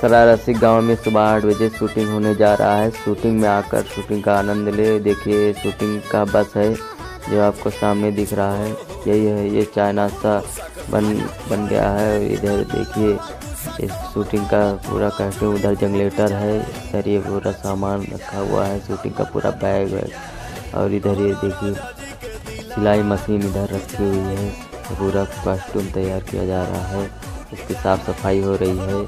सरारसी गाँव में सुबह आठ बजे शूटिंग होने जा रहा है। शूटिंग में आकर शूटिंग का आनंद ले। देखिए, शूटिंग का बस है जो आपको सामने दिख रहा है। यही है, ये चाइना सा बन बन गया है। इधर देखिए, इस शूटिंग का पूरा कस्टूम उधर जंगलेटर है। इधर ये पूरा सामान रखा हुआ है। शूटिंग का पूरा बैग वैग और इधर ये देखिए, सिलाई मशीन इधर रखी हुई है। पूरा कॉस्ट्यूम तैयार किया जा रहा है। इसकी साफ़ सफ़ाई हो रही है।